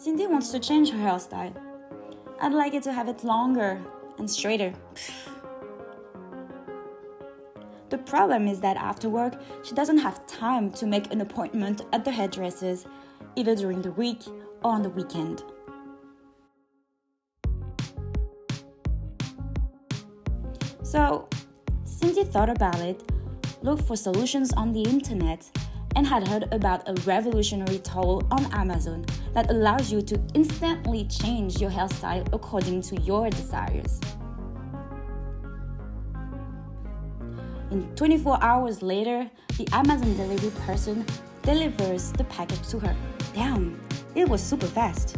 Cindy wants to change her hairstyle. I'd like it to have it longer and straighter. The problem is that after work, she doesn't have time to make an appointment at the hairdresser's, either during the week or on the weekend. So, Cindy thought about it, looked for solutions on the internet, and had heard about a revolutionary tool on Amazon that allows you to instantly change your hairstyle according to your desires. And 24 hours later, the Amazon delivery person delivers the package to her. Damn, it was super fast.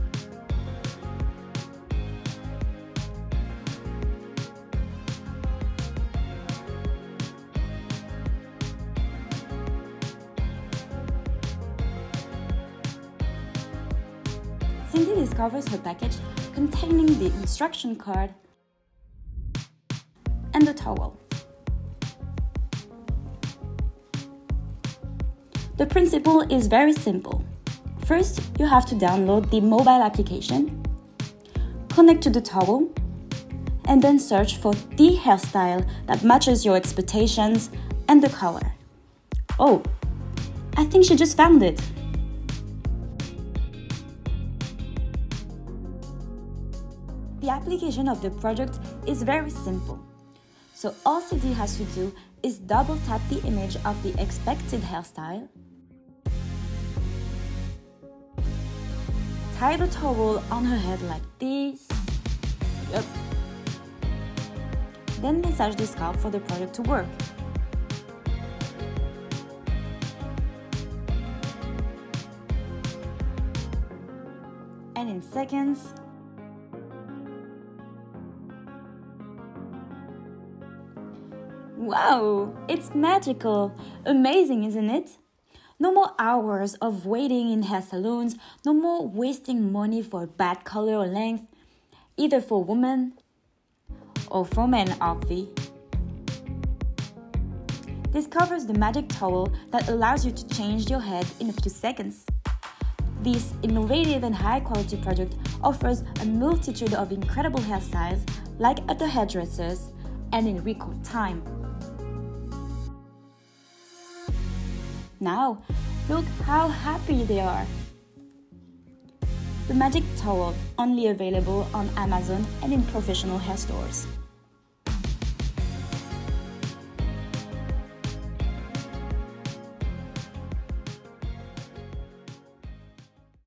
Cindy discovers her package containing the instruction card and the towel. The principle is very simple. First, you have to download the mobile application, connect to the towel, and then search for the hairstyle that matches your expectations and the color. Oh, I think she just found it. Application of the product is very simple. So all Cindy has to do is double tap the image of the expected hairstyle tie the towel on her head like this. Yep. Then massage the scalp for the product to work. And in seconds, Wow, it's magical! Amazing, isn't it? No more hours of waiting in hair salons, no more wasting money for bad color or length, either for women or for men, obviously. This covers the magic towel that allows you to change your head in a few seconds. This innovative and high quality product offers a multitude of incredible hairstyles, like at the hairdressers, and in record time. Now, look how happy they are. The Magic Towel only available on Amazon and in professional hair stores.